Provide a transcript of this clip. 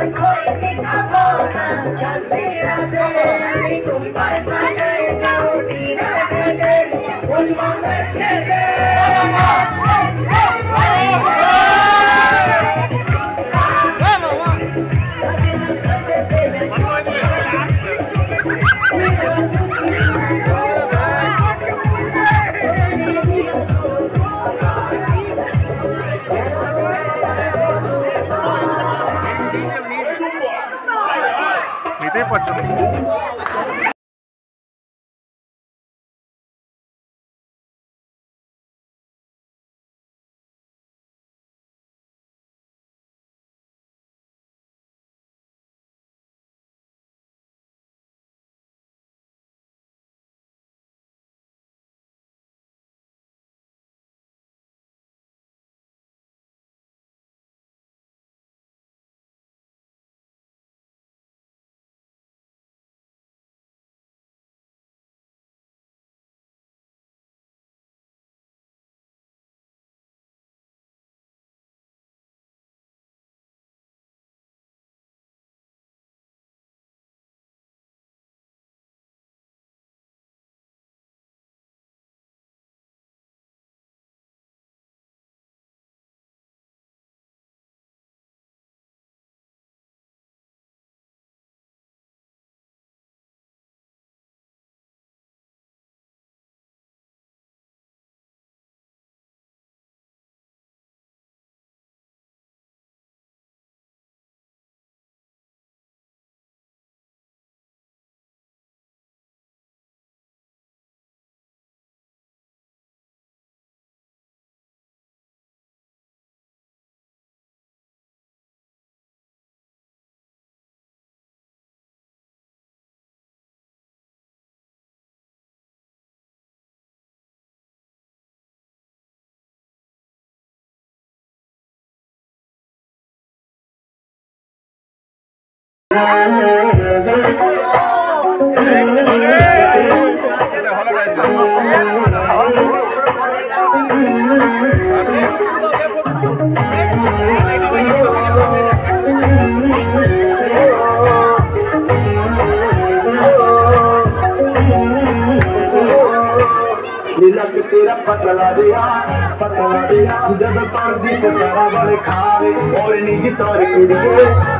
Yeah. ఇదే పచ్చడి तेरा पतला दिया पतला दिया जद तोर दिस तेरा बड़ खावे, और निज तोर कुड़िए